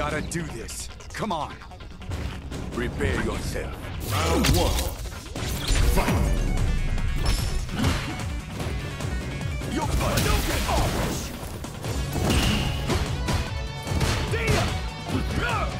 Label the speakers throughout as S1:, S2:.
S1: gotta do this. Come on.
S2: Prepare yourself.
S3: Round one. Fight.
S2: Yo, don't get off! This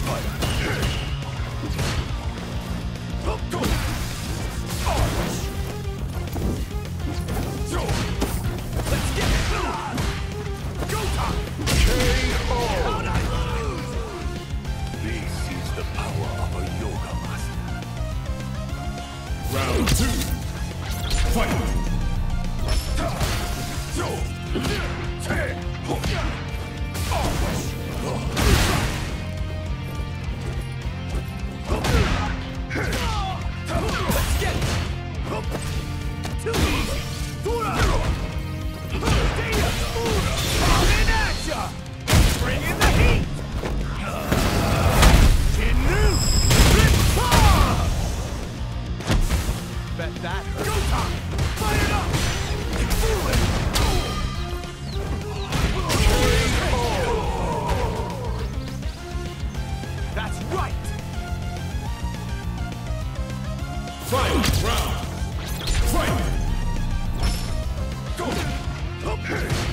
S2: fire!
S1: that hurt. Go time! Fire it up! That's right!
S3: Fight!
S2: Round! Fight!
S1: Go! Okay!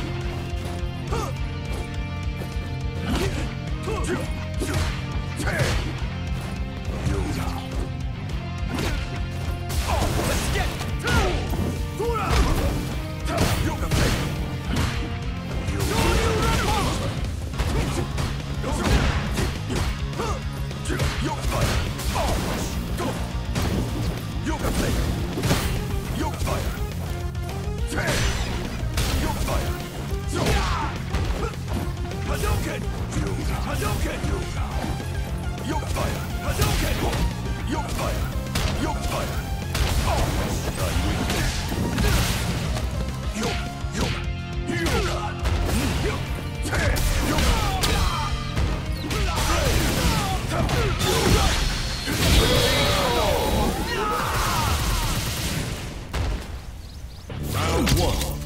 S2: Round one.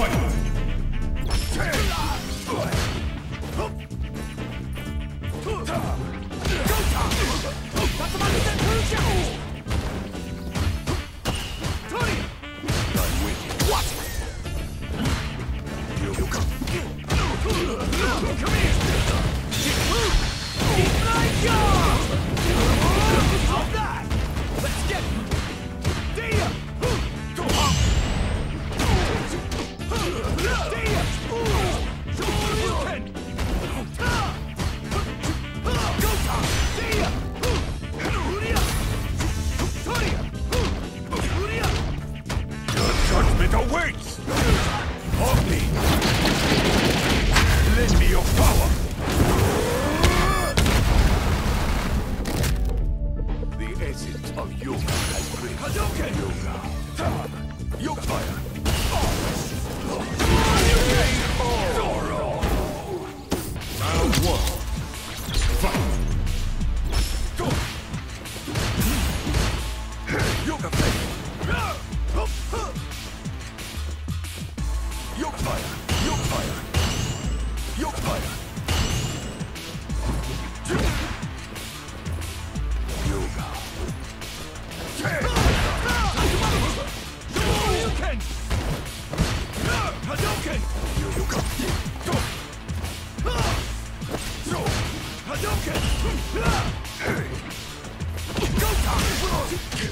S2: Fight!
S3: Yoga Fire! Yorkfire! Yoga Fire! Go
S1: time!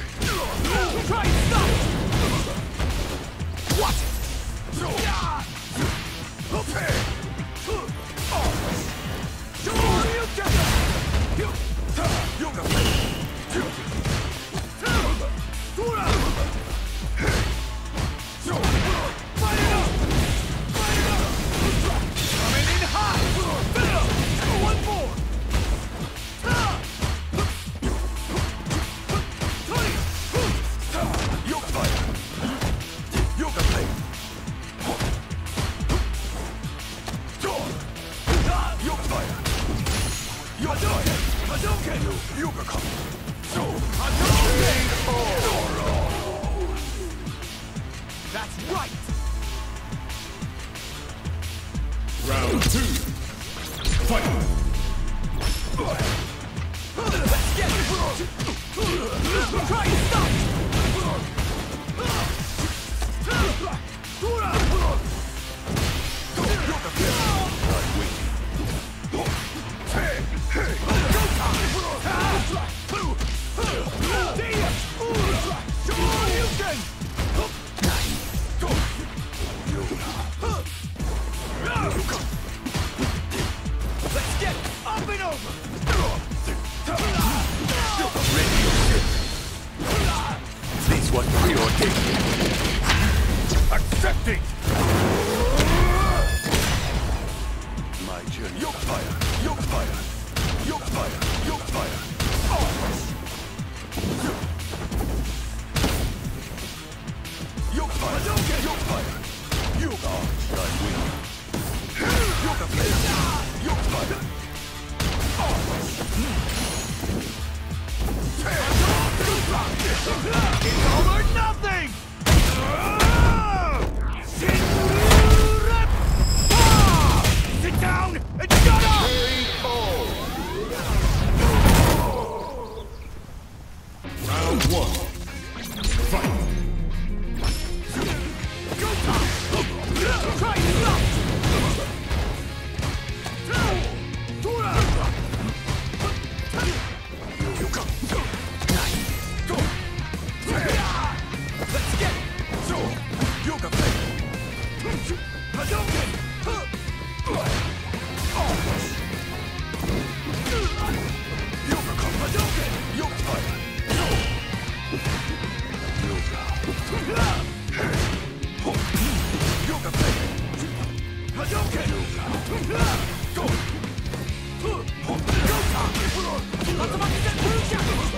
S2: Round two. Fight! 竜